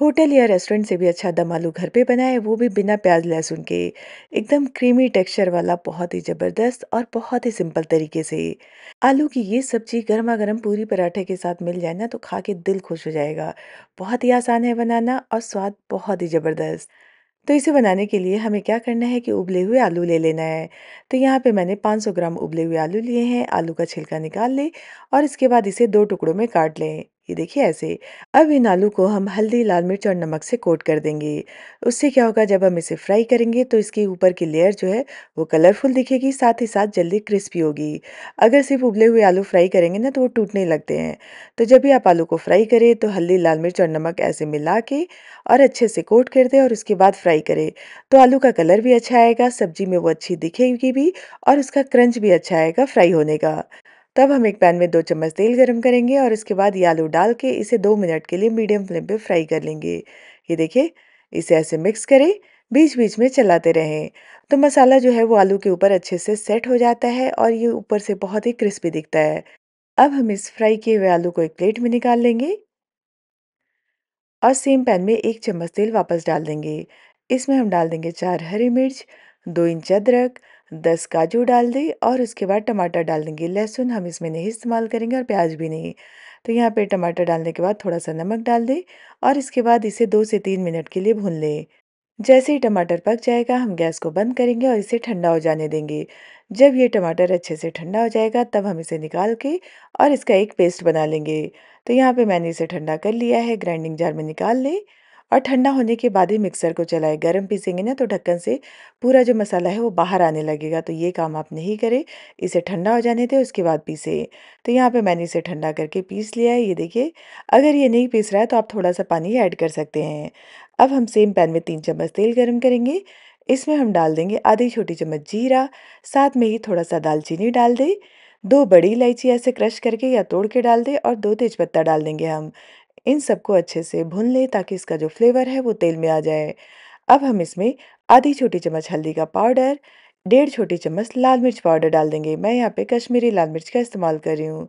Hotel या restaurant से भी अच्छा दम आलू घर पे बनाए, वो भी बिना प्याज लहसुन के। एकदम क्रीमी टेक्सचर वाला, बहुत ही ज़बरदस्त और बहुत ही सिंपल तरीके से। आलू की ये सब्ज़ी गर्मा गर्म पूरी पराठे के साथ मिल जाए ना तो खा के दिल खुश हो जाएगा। बहुत ही आसान है बनाना और स्वाद बहुत ही ज़बरदस्त। तो इसे बनाने के लिए हमें क्या करना है कि उबले हुए आलू ले लेना है। तो यहाँ पे मैंने 500 ग्राम उबले हुए आलू लिए हैं, आलू का छिलका निकाल लें और इसके बाद इसे दो टुकड़ों में काट लें। ये देखिए ऐसे अब इन आलू को हम हल्दी, लाल मिर्च और नमक से कोट कर देंगे। उससे क्या होगा, जब हम इसे फ्राई करेंगे तो इसके ऊपर की लेयर जो है वो कलरफुल दिखेगी, साथ ही साथ जल्दी क्रिस्पी होगी। अगर सिर्फ़ उबले हुए आलू फ्राई करेंगे ना तो वो टूटने लगते हैं। तो जब भी आप आलू को फ्राई करें तो हल्दी, लाल मिर्च और नमक ऐसे मिला के और अच्छे से कोट कर दें और उसके बाद फ्राई करें। तो आलू का कलर भी अच्छा आएगा, सब्ज़ी में वो अच्छी दिखेगी भी और उसका क्रंच भी अच्छा आएगा फ्राई होने का। तब हम एक पैन में दो चम्मच तेल गरम करेंगे और इसके बाद ये आलू डाल के इसे दो मिनट के लिए मीडियम फ्लेम पे फ्राई कर लेंगे। ये देखिए, इसे ऐसे मिक्स करें बीच बीच में चलाते रहें। तो मसाला जो है वो आलू के ऊपर अच्छे से सेट हो जाता है और ये ऊपर से बहुत ही क्रिस्पी दिखता है। अब हम इस फ्राई किए हुए आलू को एक प्लेट में निकाल लेंगे और सेम पैन में एक चम्मच तेल वापस डाल देंगे। इसमें हम डाल देंगे चार हरी मिर्च, दो इंच अदरक दस काजू डाल दें और उसके बाद टमाटर डाल देंगे। लहसुन हम इसमें नहीं इस्तेमाल करेंगे और प्याज भी नहीं। तो यहाँ पे टमाटर डालने के बाद थोड़ा सा नमक डाल दें और इसके बाद इसे दो से तीन मिनट के लिए भून लें। जैसे ही टमाटर पक जाएगा, हम गैस को बंद करेंगे और इसे ठंडा हो जाने देंगे। जब ये टमाटर अच्छे से ठंडा हो जाएगा, तब हम इसे निकाल के और इसका एक पेस्ट बना लेंगे। तो यहाँ पे मैंने इसे ठंडा कर लिया है। ग्राइंडिंग जार में निकाल लें और ठंडा होने के बाद ही मिक्सर को चलाए। गर्म पीसेंगे ना तो ढक्कन से पूरा जो मसाला है वो बाहर आने लगेगा। तो ये काम आप नहीं करें, इसे ठंडा हो जाने दें, उसके बाद पीसे। तो यहाँ पे मैंने इसे ठंडा करके पीस लिया है। ये देखिए, अगर ये नहीं पीस रहा है तो आप थोड़ा सा पानी ऐड कर सकते हैं। अब हम सेम पैन में तीन चम्मच तेल गर्म करेंगे। इसमें हम डाल देंगे आधी छोटी चम्मच जीरा, साथ में ही थोड़ा सा दालचीनी डाल दें। दो बड़ी इलायची ऐसे क्रश करके या तोड़ के डाल दें और दो तेज़पत्ता डाल देंगे हम। इन सबको अच्छे से भून लें ताकि इसका जो फ्लेवर है वो तेल में आ जाए। अब हम इसमें आधी छोटी चम्मच हल्दी का पाउडर, डेढ़ छोटी चम्मच लाल मिर्च पाउडर डाल देंगे। मैं यहाँ पे कश्मीरी लाल मिर्च का इस्तेमाल कर रही हूँ।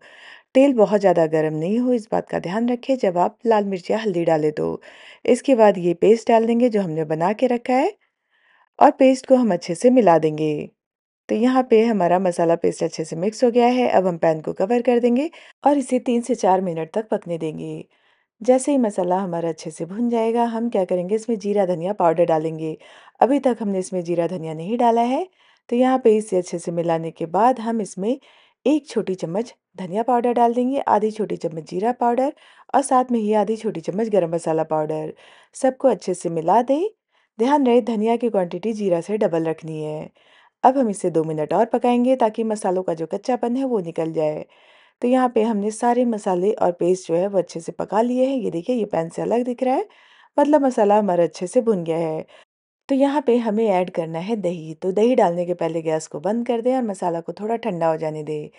तेल बहुत ज़्यादा गर्म नहीं हो, इस बात का ध्यान रखें, जब आप लाल मिर्च या हल्दी डालें तो। इसके बाद ये पेस्ट डाल देंगे जो हमने बना के रखा है और पेस्ट को हम अच्छे से मिला देंगे। तो यहाँ पे हमारा मसाला पेस्ट अच्छे से मिक्स हो गया है। अब हम पैन को कवर कर देंगे और इसे तीन से चार मिनट तक पकने देंगे। जैसे ही मसाला हमारा अच्छे से भुन जाएगा, हम क्या करेंगे, इसमें जीरा, धनिया पाउडर डालेंगे। अभी तक हमने इसमें जीरा, धनिया नहीं डाला है। तो यहाँ पे इसे अच्छे से मिलाने के बाद हम इसमें एक छोटी चम्मच धनिया पाउडर डाल देंगे, आधी छोटी चम्मच जीरा पाउडर और साथ में ही आधी छोटी चम्मच गरम मसाला पाउडर। सबको अच्छे से मिला दें। ध्यान रहे, धनिया की क्वांटिटी जीरा से डबल रखनी है। अब हम इसे दो मिनट और पकाएँगे ताकि मसालों का जो कच्चापन है वो निकल जाए। तो यहाँ पे हमने सारे मसाले और पेस्ट जो है वो अच्छे से पका लिए हैं। ये देखिए, ये पैन से अलग दिख रहा है। मतलब मसाला हमारा अच्छे से भुन गया है। तो यहाँ पे हमें ऐड करना है दही। तो दही डालने के पहले गैस को बंद कर दें और मसाला को थोड़ा ठंडा हो जाने दें।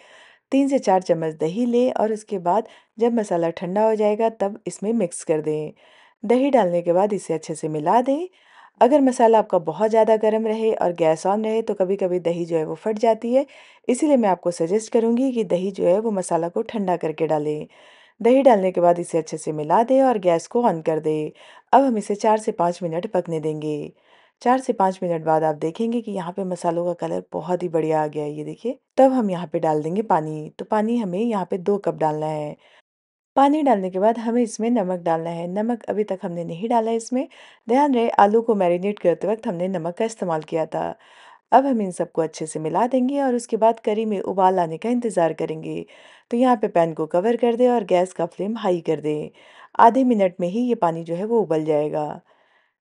तीन से चार चम्मच दही लें और उसके बाद जब मसाला ठंडा हो जाएगा तब इसमें मिक्स कर दें। दही डालने के बाद इसे अच्छे से मिला दें। अगर मसाला आपका बहुत ज़्यादा गर्म रहे और गैस ऑन रहे तो कभी कभी दही जो है वो फट जाती है। इसीलिए मैं आपको सजेस्ट करूँगी कि दही जो है वो मसाला को ठंडा करके डालें। दही डालने के बाद इसे अच्छे से मिला दें और गैस को ऑन कर दें। अब हम इसे चार से पाँच मिनट पकने देंगे। चार से पाँच मिनट बाद आप देखेंगे कि यहाँ पे मसालों का कलर बहुत ही बढ़िया आ गया है, ये देखिए। तब हम यहाँ पे डाल देंगे पानी। तो पानी हमें यहाँ पे दो कप डालना है। पानी डालने के बाद हमें इसमें नमक डालना है। नमक अभी तक हमने नहीं डाला इसमें। ध्यान रहे, आलू को मैरिनेट करते वक्त हमने नमक का इस्तेमाल किया था। अब हम इन सबको अच्छे से मिला देंगे और उसके बाद करी में उबाल आने का इंतज़ार करेंगे। तो यहाँ पे पैन को कवर कर दें और गैस का फ्लेम हाई कर दें। आधे मिनट में ही ये पानी जो है वो उबल जाएगा।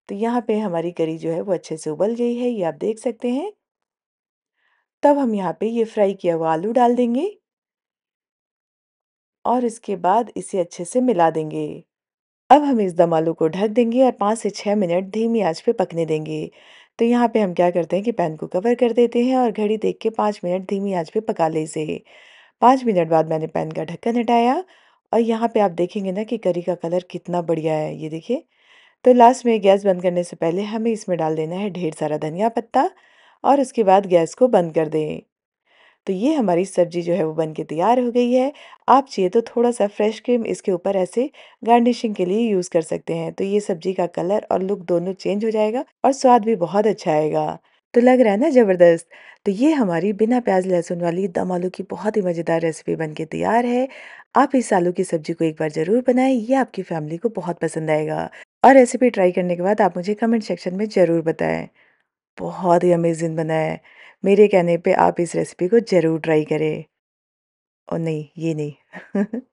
तो यहाँ पे हमारी करी जो है वो अच्छे से उबल गई है, ये आप देख सकते हैं। तब हम यहाँ पे ये फ्राई किया हुआ आलू डाल देंगे। और इसके बाद इसे अच्छे से मिला देंगे। अब हम इस दम आलू को ढक देंगे और पाँच से छः मिनट धीमी आँच पे पकने देंगे। तो यहाँ पे हम क्या करते हैं कि पैन को कवर कर देते हैं और घड़ी देख के पाँच मिनट धीमी आँच पे पका ले इसे। पाँच मिनट बाद मैंने पैन का ढक्कन हटाया और यहाँ पे आप देखेंगे ना कि करी का कलर कितना बढ़िया है, ये देखिए। तो लास्ट में गैस बंद करने से पहले हमें इसमें डाल देना है ढेर सारा धनिया पत्ता और उसके बाद गैस को बंद कर दें। तो ये हमारी सब्ज़ी जो है वो बन के तैयार हो गई है। आप चाहिए तो थोड़ा-सा फ्रेश क्रीम इसके ऊपर ऐसे गार्निशिंग के लिए यूज़ कर सकते हैं। तो ये सब्ज़ी का कलर और लुक दोनों चेंज हो जाएगा और स्वाद भी बहुत अच्छा आएगा। तो लग रहा है ना ज़बरदस्त? तो ये हमारी बिना प्याज़ लहसुन वाली दम आलू की बहुत ही मज़ेदार रेसिपी बन के तैयार है। आप इस आलू की सब्ज़ी को एक बार ज़रूर बनाएँ, ये आपकी फैमिली को बहुत पसंद आएगा। और रेसिपी ट्राई करने के बाद आप मुझे कमेंट सेक्शन में ज़रूर बताएँ। बहुत ही अमेज़िंग बना है। मेरे कहने पे आप इस रेसिपी को ज़रूर ट्राई करें। और नहीं, ये नहीं।